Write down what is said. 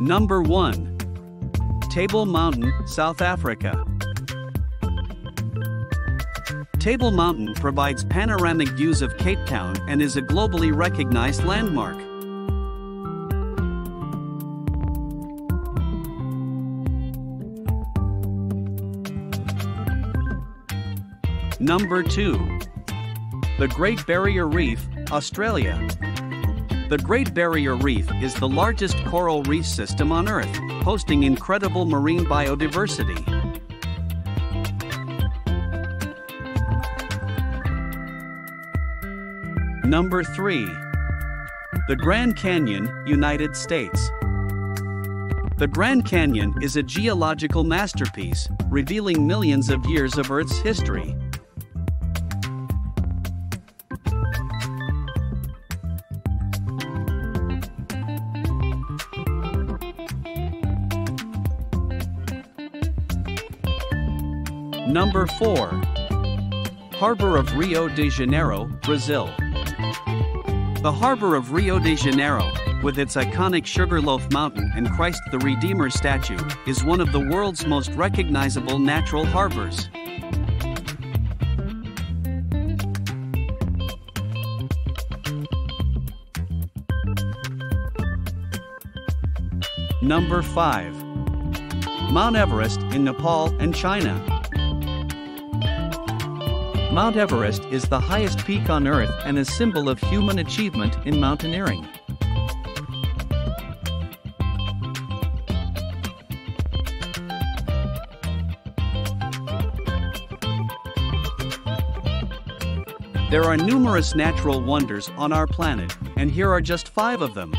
Number 1. Table Mountain, South Africa. Table Mountain provides panoramic views of Cape Town and is a globally recognized landmark. Number 2. The Great Barrier Reef, Australia. The Great Barrier Reef is the largest coral reef system on Earth, hosting incredible marine biodiversity. Number 3. The Grand Canyon, United States. The Grand Canyon is a geological masterpiece, revealing millions of years of Earth's history. Number 4. Harbor of Rio de Janeiro, Brazil. The harbor of Rio de Janeiro, with its iconic Sugarloaf Mountain and Christ the Redeemer statue, is one of the world's most recognizable natural harbors. Number 5. Mount Everest in Nepal and China. Mount Everest is the highest peak on Earth and a symbol of human achievement in mountaineering. There are numerous natural wonders on our planet, and here are just five of them.